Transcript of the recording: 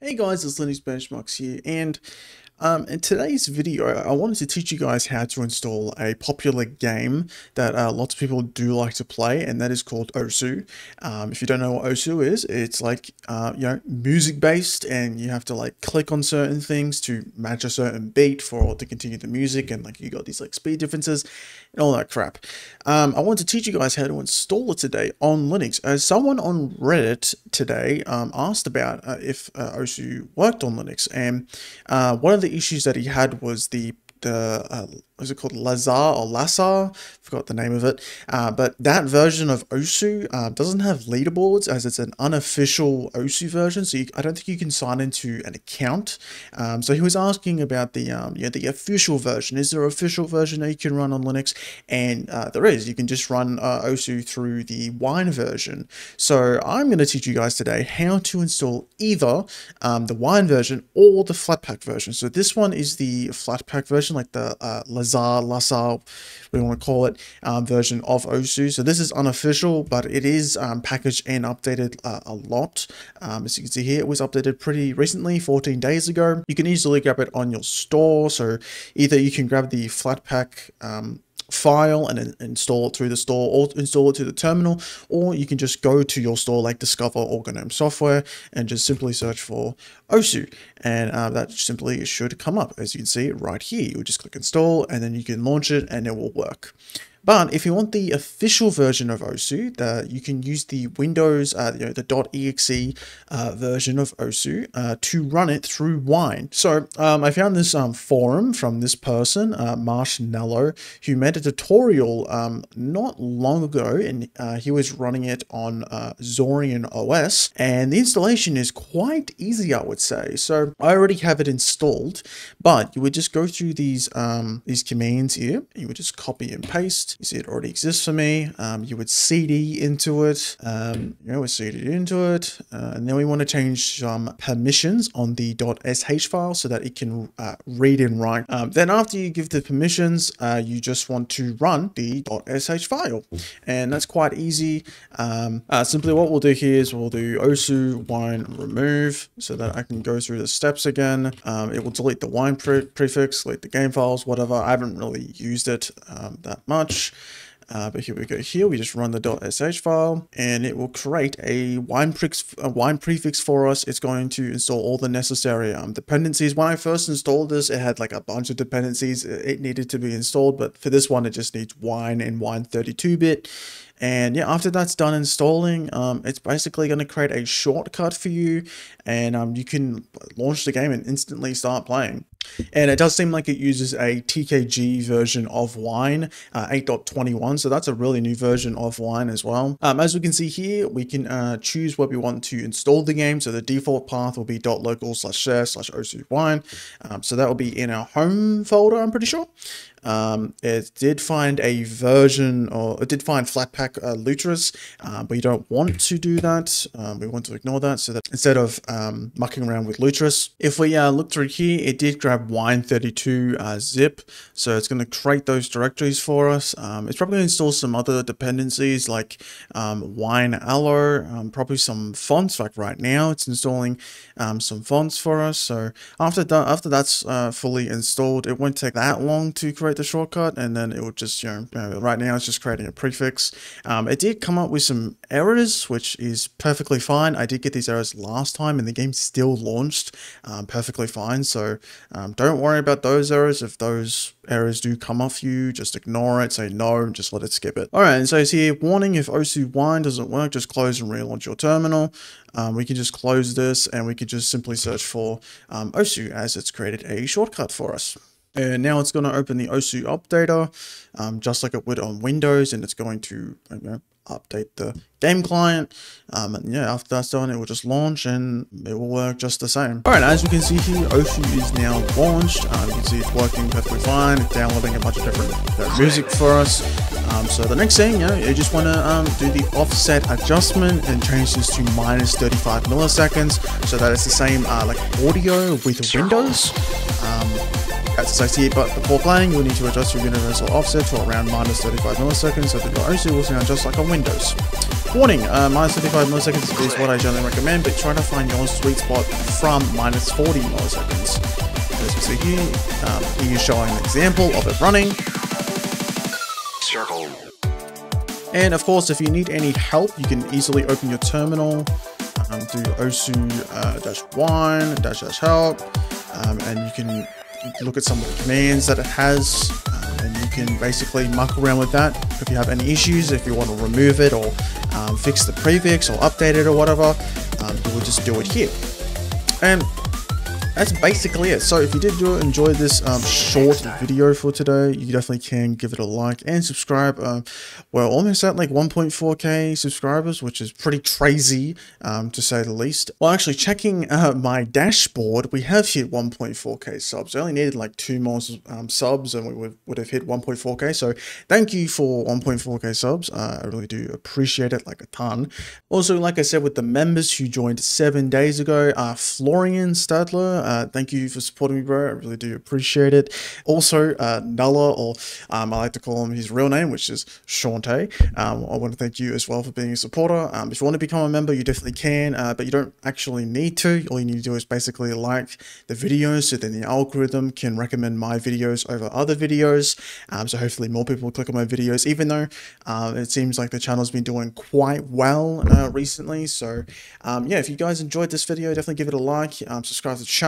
Hey guys, it's Linux Benchmarks here, and um, in today's video, I wanted to teach you guys how to install a popular game that uh, lots of people do like to play, and that is called Osu. Um, if you don't know what Osu is, it's like, uh, you know, music-based, and you have to like click on certain things to match a certain beat for to continue the music, and like you got these like speed differences and all that crap. Um, I wanted to teach you guys how to install it today on Linux. As someone on Reddit today um, asked about uh, if uh, Osu worked on Linux, and uh, one of the the issues that he had was the the uh, was it called Lazar or Lassar? Forgot the name of it. Uh, but that version of Osu uh, doesn't have leaderboards as it's an unofficial Osu version. So you, I don't think you can sign into an account. Um, so he was asking about the um, yeah, the official version. Is there an official version that you can run on Linux? And uh, there is. You can just run uh, Osu through the Wine version. So I'm going to teach you guys today how to install either um, the Wine version or the Flatpak version. So this one is the Flatpak version, like the uh, Lazar Lazar, we want to call it, um, version of OSU. So this is unofficial, but it is um, packaged and updated uh, a lot. Um, as you can see here, it was updated pretty recently, 14 days ago. You can easily grab it on your store. So either you can grab the Flatpak um, file and install it through the store or install it to the terminal, or you can just go to your store like Discover or GNOME Software and just simply search for OSU. And uh, that simply should come up as you can see right here. You just click install and then you can launch it and it will work. But if you want the official version of OSU, the, you can use the Windows, uh, you know, the .exe uh, version of OSU uh, to run it through Wine. So um, I found this um, forum from this person, uh, Marshmallow, who made a tutorial um, not long ago, and uh, he was running it on uh, Zorin OS, and the installation is quite easy, I would say. So I already have it installed, but you would just go through these um, these commands here. You would just copy and paste you see it already exists for me. Um, you would CD into it. Um, you know, we CD into it. Uh, and then we want to change some permissions on the .sh file so that it can uh, read and write. Um, then after you give the permissions, uh, you just want to run the .sh file. And that's quite easy. Um, uh, simply what we'll do here is we'll do osu wine remove so that I can go through the steps again. Um, it will delete the wine pre prefix, delete the game files, whatever. I haven't really used it um, that much. Uh, but here we go here, we just run the .sh file and it will create a wine, prefix, a wine prefix for us. It's going to install all the necessary um, dependencies. When I first installed this, it had like a bunch of dependencies it needed to be installed, but for this one, it just needs wine and wine 32-bit. And yeah, after that's done installing, um, it's basically going to create a shortcut for you and um, you can launch the game and instantly start playing. And it does seem like it uses a TKG version of Wine, uh, 8.21. So that's a really new version of Wine as well. Um, as we can see here, we can uh, choose where we want to install the game. So the default path will be .local slash share slash osu wine. Um, so that will be in our home folder, I'm pretty sure. Um, it did find a version, or it did find Flatpak uh, Lutris, uh, but you don't want to do that. Um, we want to ignore that so that instead of um, mucking around with Lutris, if we uh, look through here, it did grab Wine32 uh, zip, so it's going to create those directories for us. Um, it's probably going to install some other dependencies like um, Winello, um, probably some fonts. Like right now, it's installing some fonts for us. So after that, after that's uh, fully installed, it won't take that long to create the shortcut and then it will just, you know, right now it's just creating a prefix. Um, it did come up with some errors, which is perfectly fine. I did get these errors last time and the game still launched um, perfectly fine. So um, don't worry about those errors. If those errors do come off you, just ignore it, say no, just let it skip it. All right, and so it's here, warning, if OSU Wine doesn't work, just close and relaunch your terminal. Um, we can just close this and we could just simply search for um, OSU as it's created a shortcut for us. And now it's going to open the OSU updater, um, just like it would on Windows, and it's going to you know, update the game client. Um, and yeah, after that's done, it will just launch and it will work just the same. All right, as you can see here, Osu is now launched. Um, you can see it's working perfectly fine. It's downloading a bunch of different uh, music for us. Um, so the next thing, you know, you just want to um, do the offset adjustment and change this to minus 35 milliseconds so that it's the same uh, like audio with Windows. Um, as I see it, but before playing, you'll need to adjust your universal offset to around minus 35 milliseconds so that your osu will sound just like on Windows. Warning, uh, minus 35 milliseconds is what I generally recommend, but try to find your sweet spot from minus 40 milliseconds. As you see here, um, here you're showing an example of it running. Circle. And of course, if you need any help, you can easily open your terminal, um, do osu uh, dash one dash dash help, um, and you can look at some of the commands that it has, can basically muck around with that. If you have any issues, if you want to remove it or um, fix the prefix or update it or whatever, um, you will just do it here. And that's basically it. So if you did enjoy this um, short video for today, you definitely can give it a like and subscribe. Um, we're almost at like 1.4k subscribers, which is pretty crazy um, to say the least. Well, actually checking uh, my dashboard, we have hit 1.4k subs. I only needed like two more um, subs and we would, would have hit 1.4k. So thank you for 1.4k subs. Uh, I really do appreciate it like a ton. Also, like I said, with the members who joined seven days ago, uh, Florian Stadler, uh, thank you for supporting me, bro. I really do appreciate it. Also, uh, Nulla, or um, I like to call him his real name, which is Shante. Um, I want to thank you as well for being a supporter. Um, if you want to become a member, you definitely can, uh, but you don't actually need to. All you need to do is basically like the videos, so then the algorithm can recommend my videos over other videos. Um, so hopefully more people click on my videos, even though uh, it seems like the channel's been doing quite well uh, recently. So um, yeah, if you guys enjoyed this video, definitely give it a like, um, subscribe to the